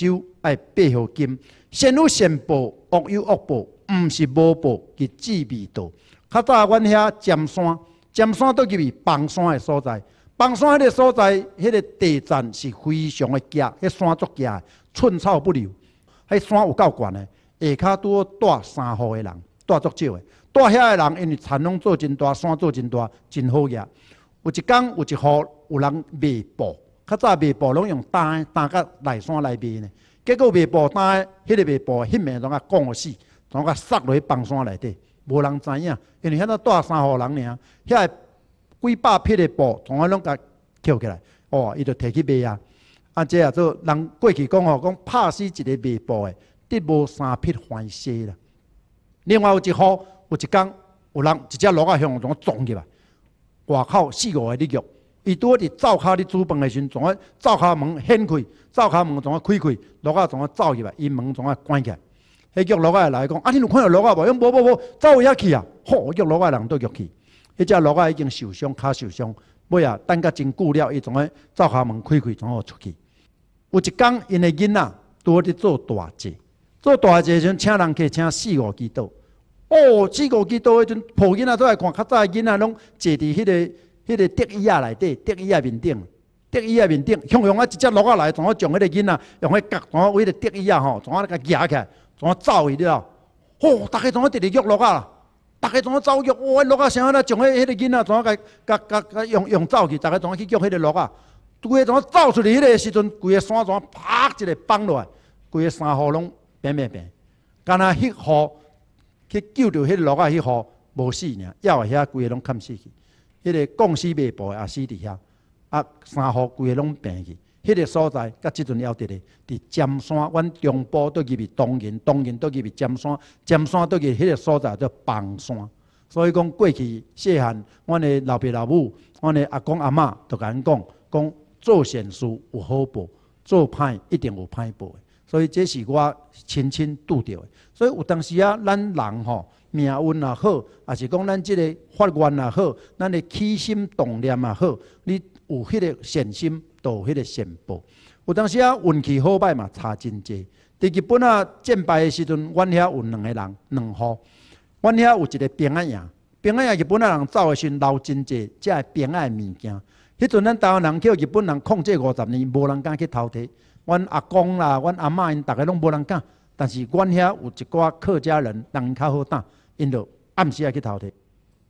就爱八号金，善有善报，恶有恶报，毋是无报，即智未到。较早阮遐尖山，尖山倒入去崩山的所在，崩山迄个所在，迄个地站是非常的夹，迄山足夹，寸草不留。迄山有够悬的，下骹拄好带三户的人，带足少的。带遐的人，因为田拢做真大，山做真大，真好压。有一工有一户有人卖布。较早卖布拢用担担甲内山内卖呢，结果卖布担，迄个卖布迄面拢啊讲死，总甲塞落去崩山内底，无人知影，因为遐个带三户人尔，遐几百匹的布，从啊拢甲捡起来，哦，伊就摕去卖啊。啊，这啊做人过去讲吼，讲拍死一个卖布的，得无三匹还死啦。另外有一户有一工，有人一只鹿啊向从撞入来，外口四五个日玉。伊拄好伫灶骹咧煮饭诶时阵，从啊灶骹门掀开，灶骹门从啊开开，落啊从啊走入来，伊门从啊关起来。迄叫落啊来讲，啊，你有看到落啊无？讲无无无，走位遐去啊！吼，叫落啊人都入去。迄只落啊已经受伤，骹受伤，尾啊等甲真久了，伊从啊灶骹门开开，从啊出去。有一工，因诶囡仔拄好伫做大节，做大节时阵，请人去请四五支刀。哦，四五支刀迄阵，抱囡仔都来看，较早诶囡仔拢坐伫迄个。迄个德椅啊内底，德椅啊面顶，德椅啊面顶，向用啊一只落下来，从啊将迄个囡仔用迄夹，从啊为个德椅啊吼，从啊甲夹起来，从啊走去了，吼，逐个从啊直直喐落啊，逐个从啊走喐，哇，落啊啥啊，将迄迄个囡仔从啊甲甲甲甲用用走去，逐个从啊去喐迄个落啊，规个从啊走出去迄个时阵，规个山从啊啪一个崩落来，规个山河拢变变变，干那迄号去救着迄个落啊，迄号无死呢，要啊遐规个拢砍死去。迄个公司卖布也死伫遐，啊，三户规个拢病去。迄个所在，甲即阵要伫咧，伫尖山，阮中部倒入去东营，东营倒入去尖山，尖山倒入迄个所在叫崩山。所以讲过去细汉，阮的老爸老母，阮的阿公阿嬷都甲阮讲，讲做善事有好报，做歹一定有歹报。所以这是我亲身拄着的。所以有当时啊，咱人吼。命运也好，也是讲咱即个法愿也好，咱的起心动念也好，你有迄个善心，就有迄个善报。有当时啊，运气好歹嘛，差真济。伫日本啊，战败的时阵，阮遐有两个人，两户。阮遐有一个平安夜，平安夜日本啊人走的时阵，留真济，即系平安的物件。迄阵咱台湾人叫日本人控制五十年，无人敢去偷摕。阮阿公啦，阮阿嬷因，逐个拢无人敢。但是阮遐有一寡客家人，人较好打。因着暗时啊去偷摕，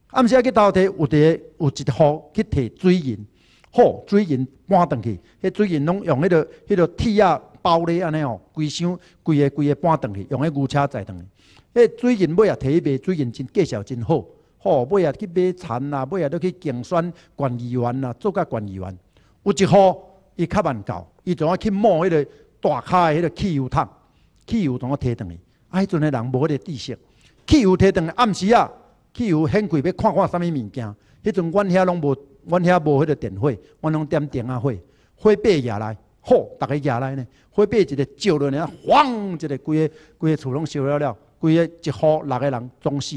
暗时啊去偷摕，有伫有一户去摕水银，好水银搬转去，迄水银拢用迄个迄个铁啊包咧安尼哦，规箱规个规个搬转去，用迄牛车载转去。迄水银尾啊摕去卖，水银真介绍真好，好尾啊去买田啊，尾啊都去竞选县议员啊，做甲县议员。有一户伊较万够，伊怎啊去摸迄个大卡的迄个汽油桶，汽油怎啊摕转去？啊，迄阵的人无迄个知识。汽油摕转暗时啊，汽油掀开要看看啥物物件。迄阵阮遐拢无，阮遐无迄个电火，阮拢点电啊火。火把野来，吼，逐个野来呢。火把一个照落呢，晃，一个规个规个厝拢烧了了，规个一户六个人总死。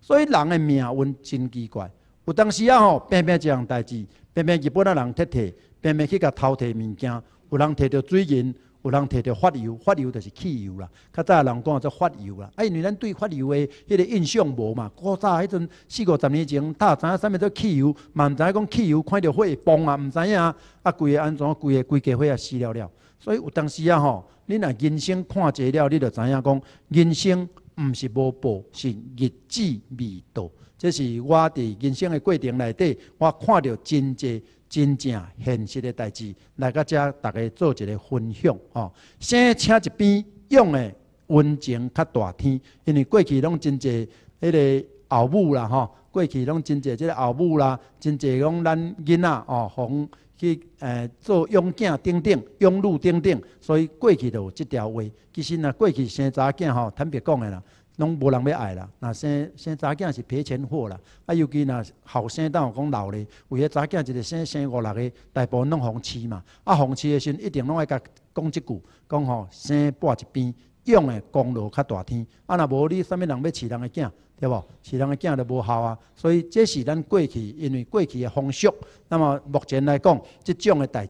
所以人的命运真奇怪。有当时啊吼，偏偏一样代志，偏偏日本仔人铁摕，偏偏去甲偷摕物件，有人摕着水银。有人摕着发油，发油就是汽油啦。较早人讲做发油啦，啊，因为咱对发油的迄个印象无嘛。古早迄阵四五十年前，大知影啥物做汽油，嘛毋知影讲汽油看着火会崩啊，毋知影啊，啊，规个安怎，规个规家伙啊死了了。所以有当时啊吼，你若人生看济了，你就知影讲，人生毋是无报，是日子未到。这是我伫人生的过程内底，我看到真济。真正现实的代志，来甲遮大家做一个分享吼。先请一边用的温情较大天，因为过去拢真济迄个后母啦吼，过去拢真济即个后母啦，真济讲咱囡仔哦，红去诶做养囝等等，养女等等，所以过去就有即条话。其实若，过去生查囝吼，坦白讲的啦。拢无人要爱啦，那生生查囝是赔钱货啦。啊，尤其那后生当有讲老咧，为咗查囝一个生生五六个，大部分拢红饲嘛。啊，红饲的时阵一定拢爱甲讲一句，讲吼生半一边，养的功劳较大天。啊，若无你啥物人要饲人的囝，对无？饲人的囝就无效啊。所以这是咱过去，因为过去的风俗。那么目前来讲，即种的代。